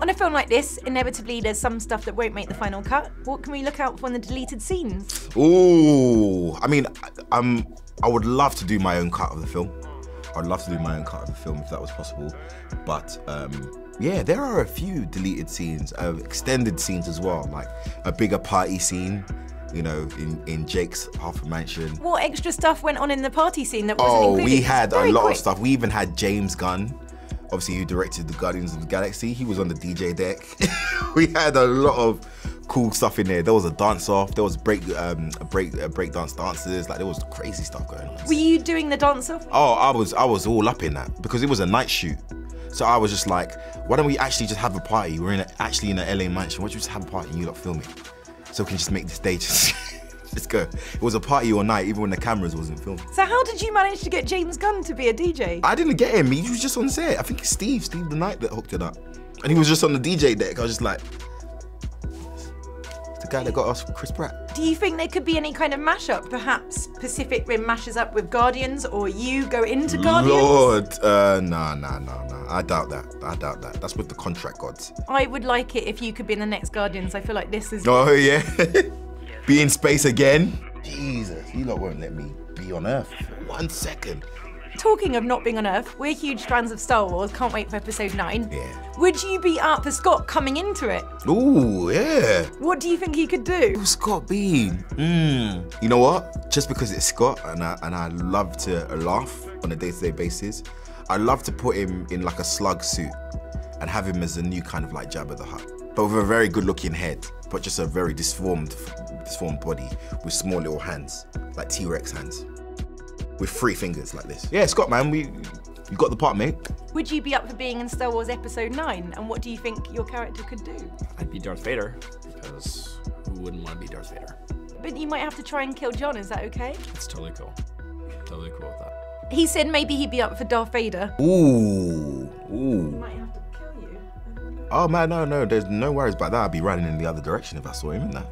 On a film like this, inevitably there's some stuff that won't make the final cut. What can we look out for in the deleted scenes? Ooh, I mean, I- um, I would love to do my own cut of the film. I'd love to do my own cut of the film if that was possible. But um, yeah, there are a few deleted scenes, uh, extended scenes as well, like a bigger party scene. You know, in, in Jake's half a mansion. What extra stuff went on in the party scene that wasn't Oh, included? we Just had a lot quick. of stuff. We even had James Gunn, obviously who directed the Guardians of the Galaxy. He was on the DJ deck. we had a lot of cool stuff in there. There was a dance off. There was break, um, a break, a break dance dances. Like there was crazy stuff going on. Were you doing the dance off? Oh, I was, I was all up in that because it was a night shoot. So I was just like, why don't we actually just have a party? We're in a, actually in an LA mansion. Why don't you just have a party and you lot film it? So we can just make the stages. Let's It was a party all night, even when the cameras wasn't filming. So how did you manage to get James Gunn to be a DJ? I didn't get him. He was just on set. I think it's Steve, Steve DeKnight that hooked it up. And he was just on the DJ deck. I was just like, it's the guy that got us Chris Pratt. Do you think there could be any kind of mashup? Perhaps Pacific Rim mashes up with Guardians, or you go into Guardians? Lord, uh, nah, nah, nah, nah. I doubt that. I doubt that. That's with the contract gods. I would like it if you could be in the next Guardians. I feel like this is. Oh yeah, be in space again. Jesus, you lot won't let me be on Earth for one second. Talking of not being on Earth, we're huge fans of Star Wars. Can't wait for Episode Nine. Yeah. Would you be up for Scott coming into it? Ooh, yeah. What do you think he could do? Scott Bean. Mm. You know what? Just because it's Scott and I, and I love to laugh on a day-to-day basis, I love to put him in like a slug suit and have him as a new kind of like Jabba the Hutt, but with a very good-looking head, but just a very disformed, disformed body with small little hands, like T-Rex hands, with three fingers like this. Yeah, Scott, man, we you got the part, mate. Would you be up for being in Star Wars Episode 9? And what do you think your character could do? I'd be Darth Vader because who wouldn't want to be Darth Vader? But you might have to try and kill John, is that okay? It's totally cool. Totally cool with that. He said maybe he'd be up for Darth Vader. Ooh, ooh. Oh man, no, no, there's no worries about that. I'd be running in the other direction if I saw him in that.